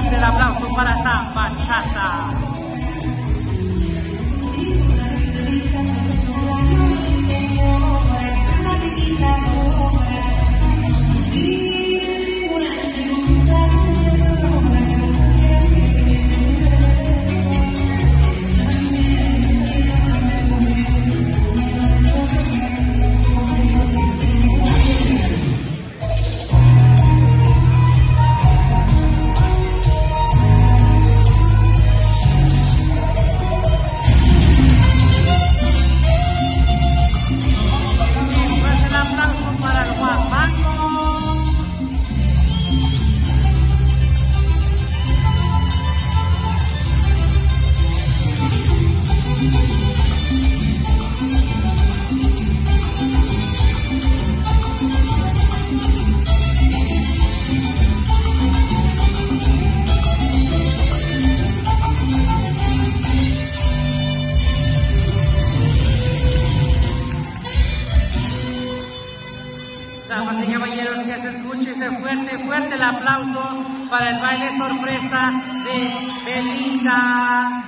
fuerte el aplauso para San Bachata. Damas y caballeros, que se escuche ese fuerte, fuerte el aplauso para el baile sorpresa de Belinda.